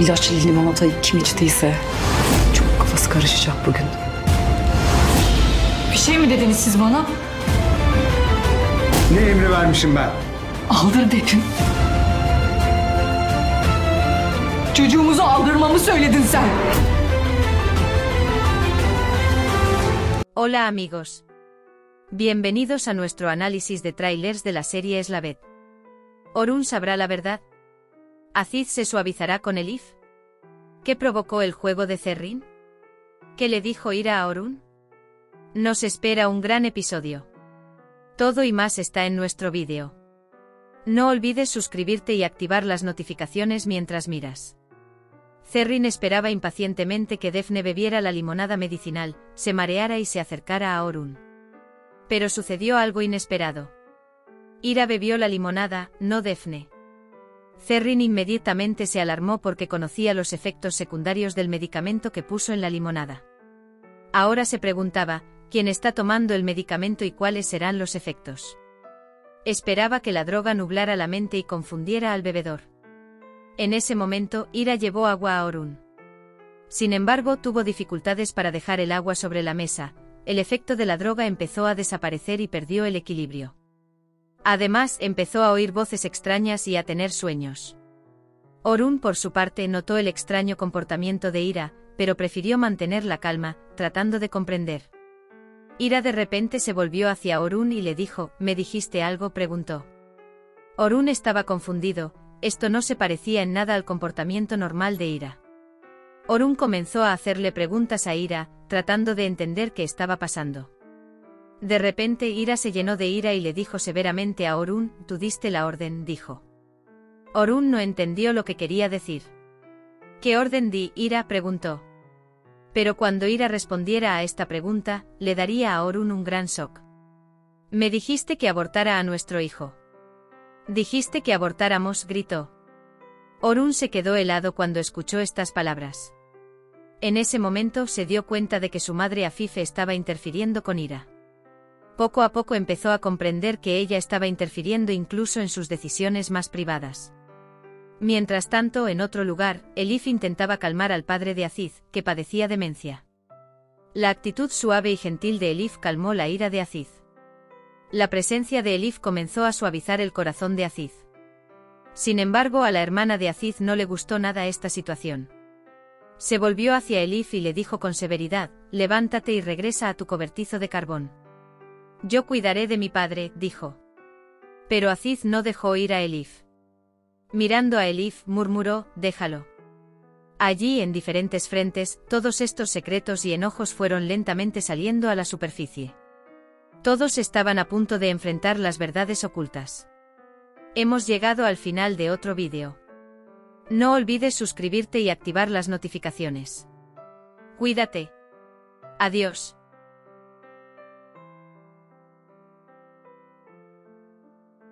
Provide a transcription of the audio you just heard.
İlaçlı limonatayı kim içtiyse çok kafası karışacak bugün. Bir şey mi dediniz siz bana? Ne emri vermişim ben? Aldır dedin. Çocuğumuzu aldırmamı söyledin sen. Hola amigos. Bienvenidos a nuestro análisis de trailers de la serie Eslavet. ¿Orun sabrá la verdad? ¿Aziz se suavizará con Elif? ¿Qué provocó el juego de Zerrin? ¿Qué le dijo Ira a Orun? Nos espera un gran episodio. Todo y más está en nuestro vídeo. No olvides suscribirte y activar las notificaciones mientras miras. Zerrin esperaba impacientemente que Defne bebiera la limonada medicinal, se mareara y se acercara a Orun. Pero sucedió algo inesperado. Ira bebió la limonada, no Defne. Zerrin inmediatamente se alarmó porque conocía los efectos secundarios del medicamento que puso en la limonada. Ahora se preguntaba, ¿quién está tomando el medicamento y cuáles serán los efectos? Esperaba que la droga nublara la mente y confundiera al bebedor. En ese momento, Ira llevó agua a Orun. Sin embargo, tuvo dificultades para dejar el agua sobre la mesa, el efecto de la droga empezó a desaparecer y perdió el equilibrio. Además, empezó a oír voces extrañas y a tener sueños. Orun, por su parte, notó el extraño comportamiento de Ira, pero prefirió mantener la calma, tratando de comprender. Ira de repente se volvió hacia Orun y le dijo, ¿me dijiste algo? preguntó. Orun estaba confundido, esto no se parecía en nada al comportamiento normal de Ira. Orun comenzó a hacerle preguntas a Ira, tratando de entender qué estaba pasando. De repente Ira se llenó de ira y le dijo severamente a Orun, tú diste la orden, dijo. Orun no entendió lo que quería decir. ¿Qué orden di? Ira preguntó. Pero cuando Ira respondiera a esta pregunta, le daría a Orun un gran shock. Me dijiste que abortara a nuestro hijo. Dijiste que abortáramos, gritó. Orun se quedó helado cuando escuchó estas palabras. En ese momento se dio cuenta de que su madre Afife estaba interfiriendo con Ira. Poco a poco empezó a comprender que ella estaba interfiriendo incluso en sus decisiones más privadas. Mientras tanto, en otro lugar, Elif intentaba calmar al padre de Aziz, que padecía demencia. La actitud suave y gentil de Elif calmó la ira de Aziz. La presencia de Elif comenzó a suavizar el corazón de Aziz. Sin embargo, a la hermana de Aziz no le gustó nada esta situación. Se volvió hacia Elif y le dijo con severidad, levántate y regresa a tu cobertizo de carbón. Yo cuidaré de mi padre, dijo. Pero Aziz no dejó ir a Elif. Mirando a Elif, murmuró, déjalo. Allí, en diferentes frentes, todos estos secretos y enojos fueron lentamente saliendo a la superficie. Todos estaban a punto de enfrentar las verdades ocultas. Hemos llegado al final de otro vídeo. No olvides suscribirte y activar las notificaciones. Cuídate. Adiós.